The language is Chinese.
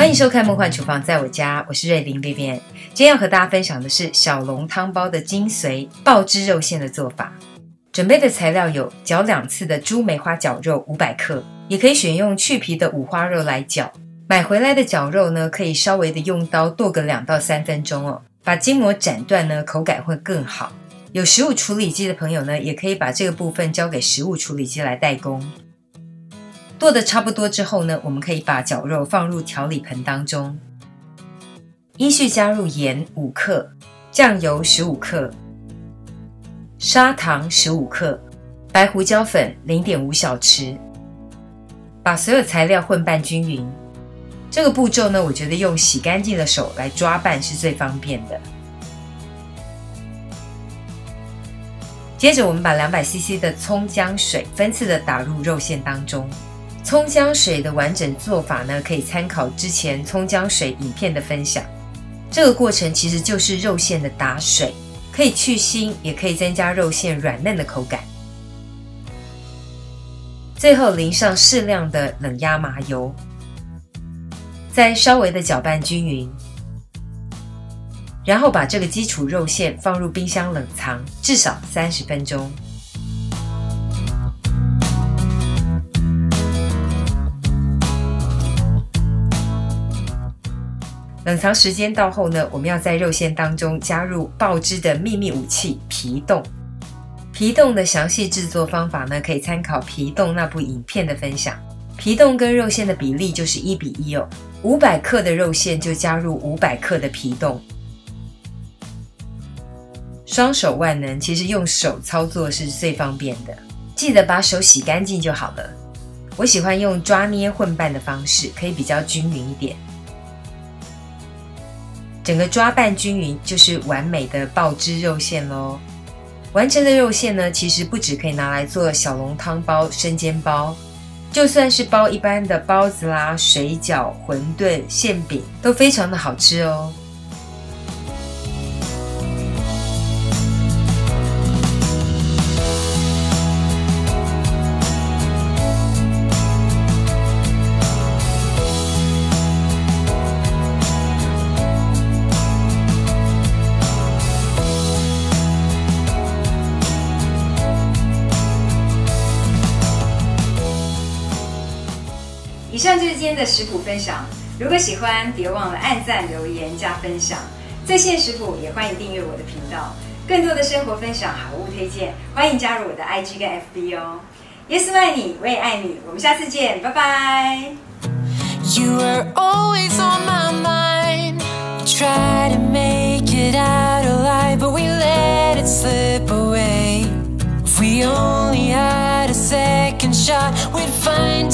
欢迎收看《梦幻厨房》，在我家，我是瑞玲 B B。今天要和大家分享的是小笼汤包的精髓——爆汁肉馅的做法。准备的材料有搅两次的猪梅花绞肉五百克，也可以选用去皮的五花肉来绞。买回来的绞肉呢，可以稍微的用刀剁个两到三分钟哦，把筋膜斩断呢，口感会更好。有食物处理机的朋友呢，也可以把这个部分交给食物处理机来代工。剁的差不多之后呢，我们可以把绞肉放入调理盆当中，依序加入盐五克、酱油十五克、砂糖十五克、白胡椒粉零点五小匙，把所有材料混拌均匀。这个步骤呢，我觉得用洗干净的手来抓拌是最方便的。接着，我们把两百 CC 的葱姜水分次的打入肉馅当中。葱姜水的完整做法呢，可以参考之前葱姜水影片的分享。这个过程其实就是肉馅的打水，可以去腥，也可以增加肉馅软嫩的口感。最后淋上适量的冷压麻油，再稍微的搅拌均匀，然后把这个基础肉馅放入冰箱冷藏至少三十分钟。冷藏时间到后呢，我们要在肉馅当中加入爆汁的秘密武器皮冻。皮冻的详细制作方法呢，可以参考皮冻那部影片的分享。皮冻跟肉馅的比例就是一比一哦，五百克的肉馅就加入五百克的皮冻。双手万能，其实用手操作是最方便的。记得把手洗干净就好了。我喜欢用抓捏混拌的方式，可以比较均匀一点。整个抓拌均匀，就是完美的爆汁肉馅喽。完成的肉馅呢，其实不只可以拿来做小笼汤包、生煎包，就算是包一般的包子啦、水饺、馄饨、馅饼，都非常的好吃哦。上就是今天的食谱分享。如果喜欢，别忘了按赞、留言、加分享。在线食谱也欢迎订阅我的频道，更多的生活分享、好物推荐，欢迎加入我的 IG 跟 FB 哦。耶稣爱你，我也爱你。我们下次见，拜拜。You are always on my mind. Try to make it out alive, but we let it slip away. If we only had a second shot. we'd find.